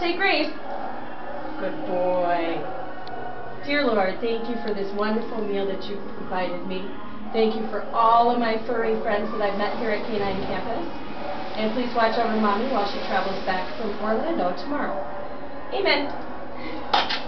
Say grace. Good boy. Dear Lord, thank you for this wonderful meal that you've provided me. Thank you for all of my furry friends that I've met here at Canine Campus. And please watch over Mommy while she travels back from Orlando tomorrow. Amen.